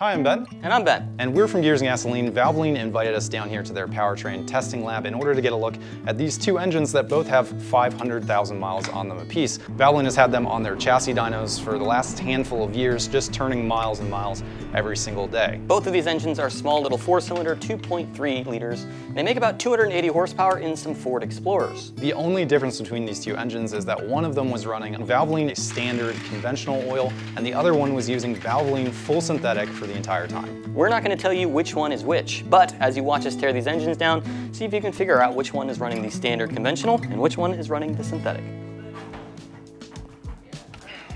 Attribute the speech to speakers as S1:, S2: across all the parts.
S1: Hi, I'm Ben.
S2: And I'm Ben.
S1: And we're from Gears and Gasoline. Valvoline invited us down here to their powertrain testing lab in order to get a look at these two engines that both have 500,000 miles on them apiece. Valvoline has had them on their chassis dynos for the last handful of years, just turning miles and miles every single day.
S2: Both of these engines are small little four-cylinder, 2.3 liters. They make about 280 horsepower in some Ford Explorers.
S1: The only difference between these two engines is that one of them was running Valvoline standard conventional oil, and the other one was using Valvoline full synthetic for the entire time.
S2: We're not going to tell you which one is which, but as you watch us tear these engines down, see if you can figure out which one is running the standard conventional and which one is running the synthetic.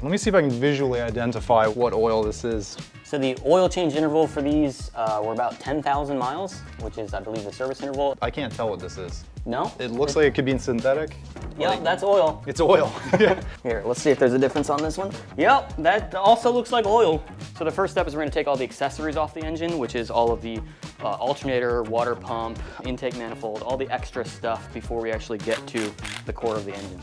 S1: Let me see if I can visually identify what oil this is.
S2: So the oil change interval for these uh, were about 10,000 miles, which is, I believe, the service interval.
S1: I can't tell what this is.
S2: No?
S1: It looks like it could be in synthetic.
S2: Yep,
S1: Like,
S2: that's oil.
S1: it's oil.
S2: Here, let's see if there's a difference on this one. Yep, that also looks like oil. So the first step is we're gonna take all the accessories off the engine, which is all of the uh, alternator, water pump, intake manifold, all the extra stuff before we actually get to the core of the engine.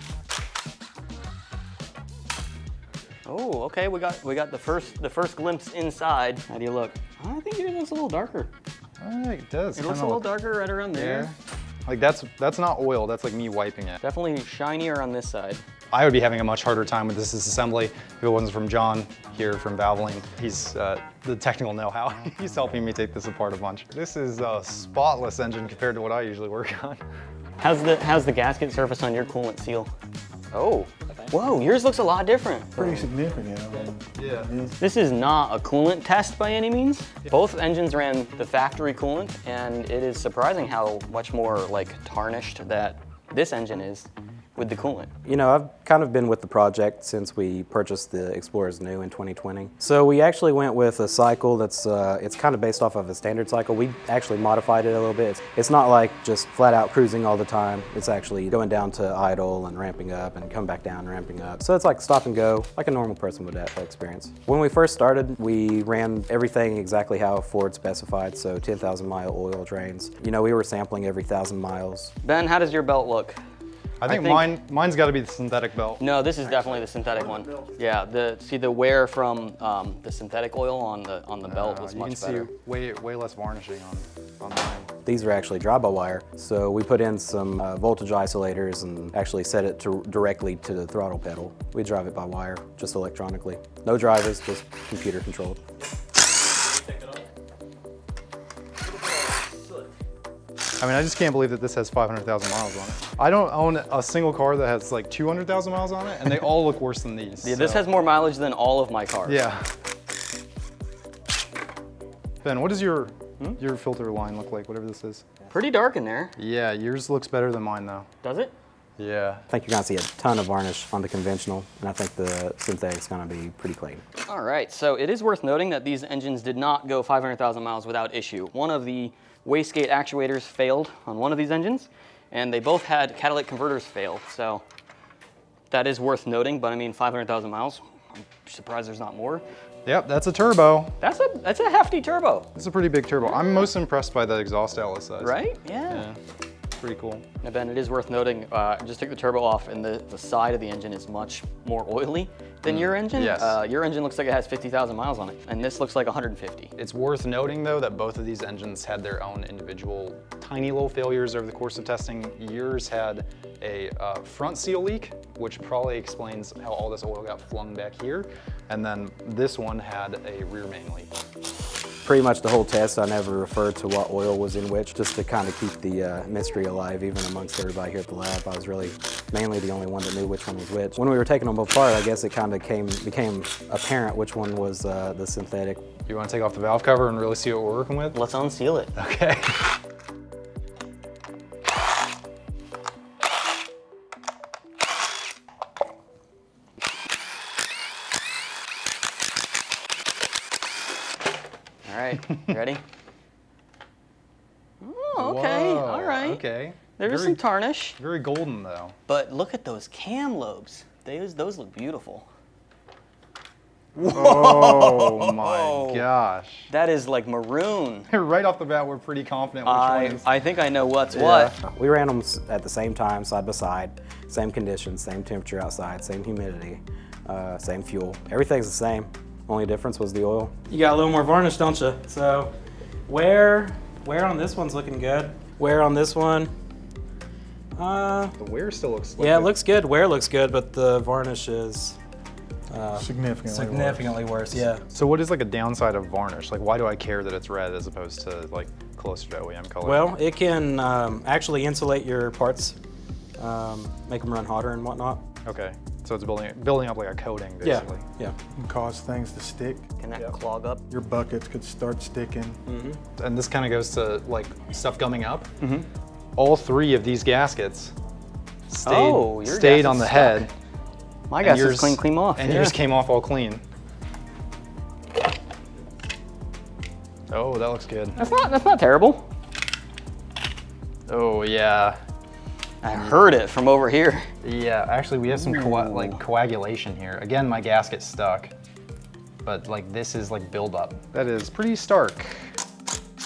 S2: Oh, okay, we got we got the first the first glimpse inside. How do you look? I think it looks a little darker.
S1: Oh, it does.
S2: It looks a little
S1: look-
S2: darker right around there.
S1: Yeah. Like that's that's not oil. That's like me wiping it.
S2: Definitely shinier on this side.
S1: I would be having a much harder time with this disassembly if it wasn't from Jon here from Valvoline. He's uh, the technical know-how. He's helping me take this apart a bunch. This is a spotless engine compared to what I usually work on.
S2: How's the how's the gasket surface on your coolant seal? Oh, whoa, yours looks a lot different.
S3: Pretty significant. I mean,
S1: Yeah.
S2: This is not a coolant test by any means. Both engines ran the factory coolant, and it is surprising how much more like tarnished that this engine is with the coolant.
S4: You know, I've kind of been with the project since we purchased the Explorers New in 2020. So we actually went with a cycle that's, uh, it's kind of based off of a standard cycle. We actually modified it a little bit. It's, it's not like just flat out cruising all the time. It's actually going down to idle and ramping up and come back down and ramping up. So it's like stop and go, like a normal person would have experience. When we first started, we ran everything exactly how Ford specified, so 10,000 mile oil drains. You know, we were sampling every thousand miles.
S2: Ben, how does your belt look?
S1: I think,
S2: think-
S1: mine mine's got to be the synthetic belt.
S2: No, this is definitely the synthetic one. Yeah, the see the wear from um, the synthetic oil on the on the belt
S1: Uh,
S2: was
S1: you
S2: much
S1: can
S2: better.
S1: see way way less varnishing on on mine.
S4: These are actually drive-by-wire, so we put in some uh, voltage isolators and actually set it to directly to the throttle pedal. We drive it by wire, just electronically. No drivers, just computer controlled.
S1: I mean, I just can't believe that this has 500,000 miles on it. I don't own a single car that has like 200,000 miles on it, and they all look worse than these.
S2: Yeah, this has more mileage than all of my cars.
S1: Yeah. Ben, what does your
S2: Hmm?
S1: your filter line look like? Whatever this is.
S2: Pretty dark in there.
S1: Yeah, yours looks better than mine though.
S2: Does it?
S1: Yeah.
S4: I think you're gonna see a ton of varnish on the conventional, and I think the synthetic's gonna be pretty clean.
S2: All right, so it is worth noting that these engines did not go 500,000 miles without issue. One of the wastegate actuators failed on one of these engines, and they both had catalytic converters fail. So that is worth noting, but I mean, 500,000 miles, I'm surprised there's not more.
S1: Yep, that's a turbo.
S2: That's a, that's a hefty turbo,
S1: It's a pretty big turbo. I'm most impressed by the exhaust outlet size.
S2: right?
S1: Yeah. Pretty cool.
S2: Now, Ben, it is worth noting, uh, just took the turbo off, and the, the side of the engine is much more oily than your engine.
S1: yes.
S2: Uh, your engine looks like it has 50,000 miles on it, and this looks like 150.
S1: It's worth noting though that both of these engines had their own individual tiny little failures over the course of testing. Yours had a uh, front seal leak, which probably explains how all this oil got flung back here. And then this one had a rear main leak.
S4: Pretty much the whole test, I never referred to what oil was in which, just to kind of keep the uh, mystery alive, even amongst everybody here at the lab. I was really mainly the only one that knew which one was which. When we were taking them apart, I guess it kind of came became apparent which one was uh, the synthetic.
S1: You wanna take off the valve cover and really see what we're working with?
S2: Let's unseal it.
S1: Okay.
S2: right, ready? Oh, okay,
S1: Whoa,
S2: all right.
S1: Okay.
S2: There's
S1: very,
S2: some tarnish,
S1: very golden though.
S2: but look at those cam lobes. Those, those look beautiful.
S1: Oh my gosh.
S2: That is like maroon.
S1: right off the bat, we're pretty confident which one
S2: I,
S1: is.
S2: I think I know what's what.
S4: We ran them at the same time, side by side, same conditions, same temperature outside, same humidity, uh, same fuel. Everything's the same. Only difference was the oil. You got a little more varnish, don't you? So, wear, wear on this one's looking good. Wear on this one. Uh,
S1: The wear still looks like
S4: yeah, it looks good. Wear looks good, but the varnish is
S3: Significantly.
S4: significantly worse. Yeah.
S1: So what is like a downside of varnish? Like why do I care that it's red as opposed to like closer to OEM color?
S4: Well, it can um, actually insulate your parts, um, make them run hotter and whatnot.
S1: okay. So it's building building up like a coating basically.
S4: Yeah.
S3: Can cause things to stick.
S2: Can that clog up?
S3: Your buckets could start sticking. Mm -hmm.
S1: And this kind of goes to like stuff gumming up. Mm -hmm. All three of these gaskets stayed,
S2: Oh,
S1: stayed on the
S2: gasket's
S1: head.
S2: My
S1: and
S2: gas
S1: yours-
S2: is clean, clean off.
S1: And
S2: yeah.
S1: yours came off all clean. Oh, that looks good.
S2: That's not that's not terrible.
S1: Oh yeah.
S2: I heard it from over here.
S1: Yeah, actually we have some coa- like coagulation here. Again, my gasket's stuck. But like this is like buildup. That is pretty stark.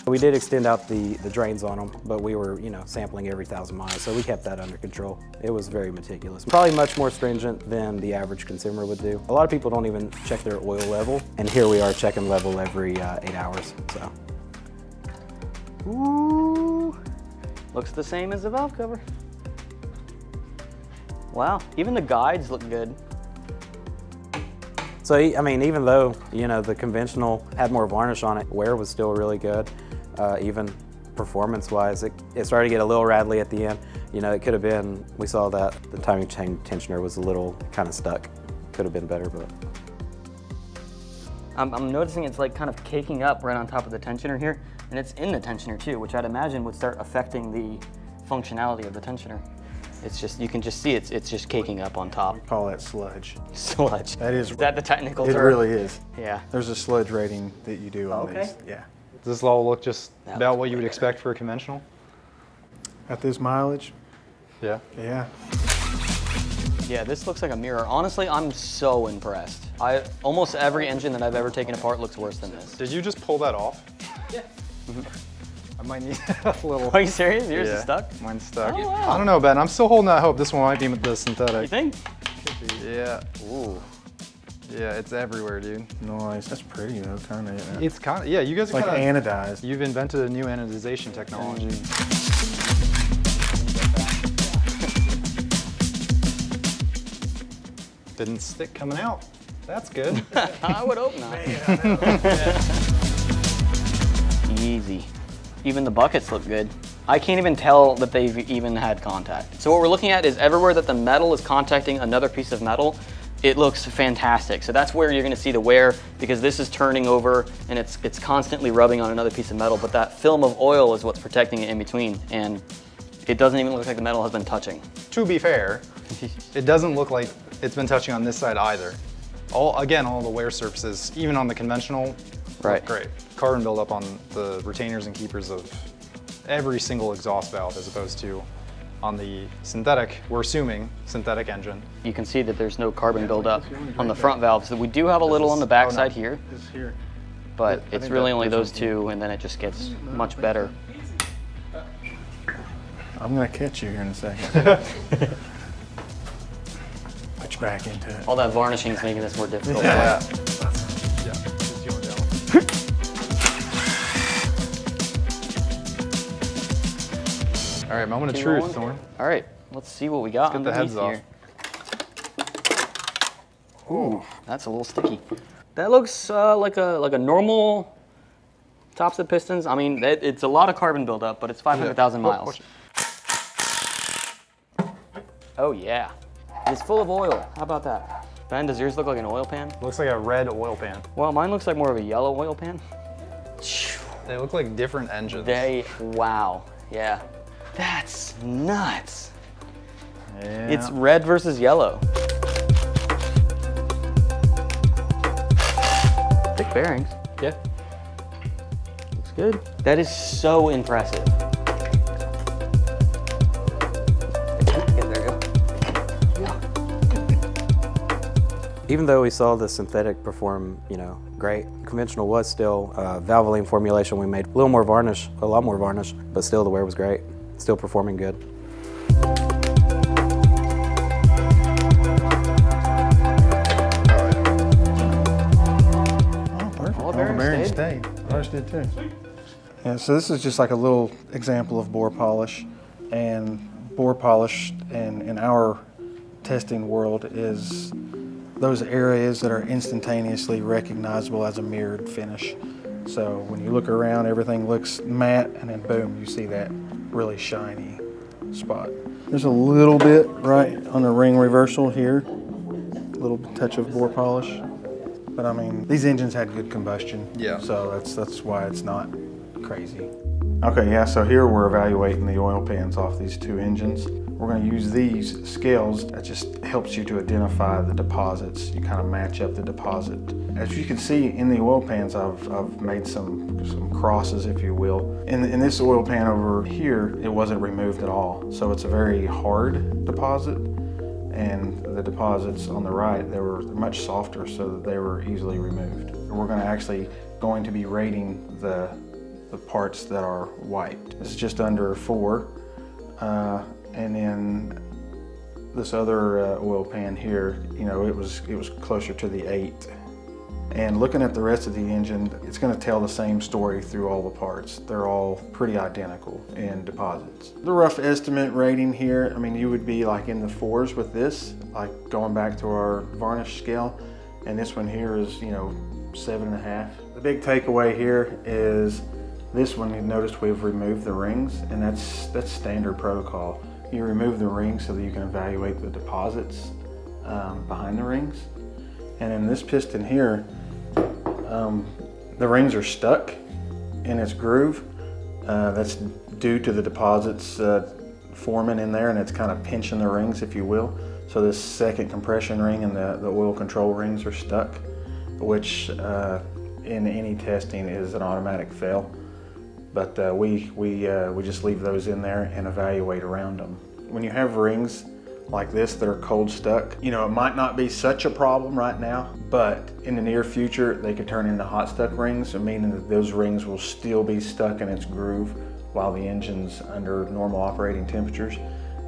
S4: We did extend out the, the drains on them, but we were, you know, sampling every thousand miles, so we kept that under control. It was very meticulous. Probably much more stringent than the average consumer would do. A lot of people don't even check their oil level, and here we are checking level every uh, eight hours, so.
S2: Ooh. Looks the same as the valve cover. Wow, even the guides look good.
S4: So, I mean, even though, you know, the conventional had more varnish on it, wear was still really good. Uh, even performance-wise, it, it started to get a little rattly at the end. You know, it could have been, we saw that the timing chain tensioner was a little kind of stuck. Could have been better, but.
S2: I'm, I'm noticing it's like kind of caking up right on top of the tensioner here, and it's in the tensioner too, which I'd imagine would start affecting the functionality of the tensioner. It's just, you can just see it's, it's just caking up on top.
S3: Call that sludge.
S2: Sludge.
S3: That is.
S2: Is that the technical
S3: It
S2: term?
S3: really is.
S2: Yeah.
S3: There's a sludge rating that you do on
S2: Okay.
S3: these. Yeah.
S1: Does this all look just
S2: That
S1: about what you would
S2: clear.
S1: expect for a conventional?
S3: At this mileage,
S1: Yeah.
S3: yeah.
S2: Yeah, this looks like a mirror. Honestly, I'm so impressed. I almost every engine that I've ever taken apart looks worse than this.
S1: Did you just pull that off?
S2: Yeah. Mm-hmm.
S1: I might need a little.
S2: Are you serious? Yours
S1: yeah,
S2: is stuck?
S1: Mine's stuck.
S2: Oh, wow.
S1: I don't know, Ben. I'm still holding out hope. This one might be the synthetic.
S2: You
S1: synthetic.
S2: think?
S1: Yeah. Ooh. Yeah, it's everywhere, dude.
S3: Nice. That's pretty though, kind of.
S1: It's kind of yeah. You guys are
S3: like
S1: kind of.
S3: anodized.
S1: You've invented a new anodization technology. Mm. Didn't stick coming out. That's good.
S2: I would hope not. Easy. Even the buckets look good. I can't even tell that they've even had contact. So what we're looking at is everywhere that the metal is contacting another piece of metal, it looks fantastic. So that's where you're gonna see the wear because this is turning over and it's, it's constantly rubbing on another piece of metal, but that film of oil is what's protecting it in between. And it doesn't even look like the metal has been touching.
S1: to be fair, it doesn't look like it's been touching on this side either. All again, all the wear surfaces, even on the conventional,
S2: Right.
S1: great. Carbon buildup on the retainers and keepers of every single exhaust valve, as opposed to on the synthetic. We're assuming synthetic engine.
S2: You can see that there's no carbon buildup on the front valves. We do have a little on the back side here,
S3: It's here.
S2: but it's really only those two, and then it just gets much better.
S3: I'm gonna catch you here in a second. Put you back into it.
S2: All that varnishing is making this more difficult.
S1: Yeah. yeah. Just going down. All right, moment of
S2: Keep
S1: truth,
S2: rolling.
S1: Thorn.
S2: All right, let's see what we got
S1: get the heads
S2: here. Ooh, that's a little sticky. That looks uh, like a like a normal tops of pistons. I mean, it, it's a lot of carbon buildup, but it's 500,000
S1: Oh,
S2: miles.
S1: watch
S2: Oh yeah, it's full of oil. How about that? Ben, does yours look like an oil pan?
S1: Looks like a red oil pan.
S2: Well, mine looks like more of a yellow oil pan.
S1: They look like different engines.
S2: They, wow, yeah. That's nuts.
S1: yeah.
S2: It's red versus yellow. Thick bearings.
S4: Yeah.
S2: Looks good. That is so impressive.
S4: Even though we saw the synthetic perform, you know, great, conventional was still uh, Valvoline formulation. We made a little more varnish, a lot more varnish, but still the wear was great. Still performing good. Oh, perfect. Mary Mary stayed.
S3: Ours did too. Yeah, so this is just like a little example of bore polish. And bore polish in, in our testing world is those areas that are instantaneously recognizable as a mirrored finish. So when you look around, everything looks matte, and then boom, you see that really shiny spot. There's a little bit right on the ring reversal here, a little touch of bore polish. But I mean, these engines had good combustion.
S1: Yeah.
S3: So that's that's why it's not crazy. Okay, yeah, so here we're evaluating the oil pans off these two engines. We're going to use these scales that just helps you to identify the deposits. You kind of match up the deposit. As you can see in the oil pans, I've, I've made some, some crosses, if you will. In, in this oil pan over here, it wasn't removed at all. So it's a very hard deposit and the deposits on the right, they were much softer so that they were easily removed. We're going to actually going to be rating the, the parts that are white. This is just under four. Uh, and then this other uh, oil pan here, you know, it was, it was closer to the eight. And looking at the rest of the engine, it's going to tell the same story through all the parts. They're all pretty identical in deposits. The rough estimate rating here, I mean, you would be like in the fours with this, like going back to our varnish scale. And this one here is, you know, seven and a half. The big takeaway here is this one, you noticed we've removed the rings and that's, that's standard protocol. You remove the rings so that you can evaluate the deposits um, behind the rings. And in this piston here, um, the rings are stuck in its groove. Uh, that's due to the deposits uh, forming in there and it's kind of pinching the rings, if you will. So this second compression ring and the, the oil control rings are stuck, which uh, in any testing is an automatic fail. But uh, we, we, uh, we just leave those in there and evaluate around them. When you have rings like this that are cold stuck. You know, it might not be such a problem right now, but in the near future, they could turn into hot stuck rings, meaning that those rings will still be stuck in its groove while the engine's under normal operating temperatures.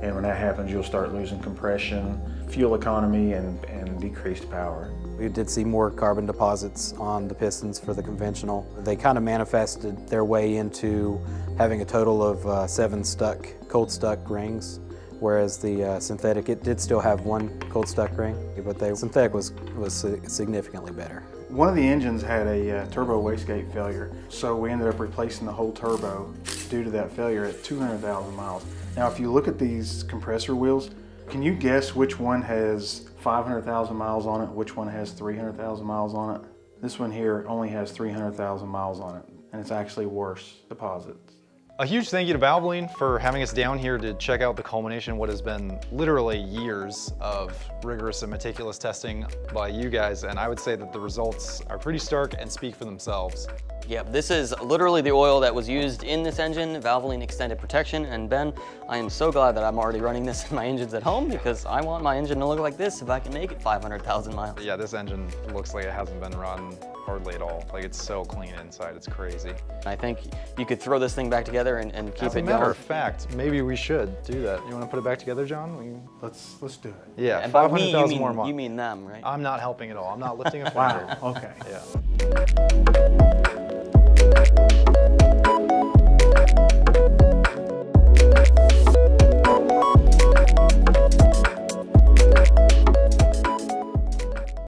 S3: And when that happens, you'll start losing compression, fuel economy, and, and decreased power.
S4: We did see more carbon deposits on the pistons for the conventional. They kind of manifested their way into having a total of uh, seven stuck, cold stuck rings whereas the uh, synthetic, it did still have one cold stuck ring, but the synthetic was, was significantly better.
S3: One of the engines had a uh, turbo wastegate failure, so we ended up replacing the whole turbo due to that failure at 200,000 miles. Now, if you look at these compressor wheels, can you guess which one has 500,000 miles on it, which one has 300,000 miles on it? This one here only has 300,000 miles on it, and it's actually worse deposits.
S1: A huge thank you to Valvoline for having us down here to check out the culmination of what has been literally years of rigorous and meticulous testing by you guys, and I would say that the results are pretty stark and speak for themselves.
S2: Yep, this is literally the oil that was used in this engine, Valvoline Extended Protection. And Ben, I am so glad that I'm already running this in my engines at home because I want my engine to look like this if I can make it 500,000 miles.
S1: Yeah, this engine looks like it hasn't been run hardly at all. Like it's so clean inside, it's crazy.
S2: I think you could throw this thing back together and, and keep
S1: As
S2: it
S1: going. As a matter
S2: going.
S1: of fact, maybe we should do that. You want to put it back together, Jon? We...
S3: Let's let's do it.
S1: Yeah,
S2: and by me, you
S1: more
S2: mean, you mean them, right?
S1: I'm not helping at all. I'm not lifting a finger.
S3: wow, okay.
S1: Yeah.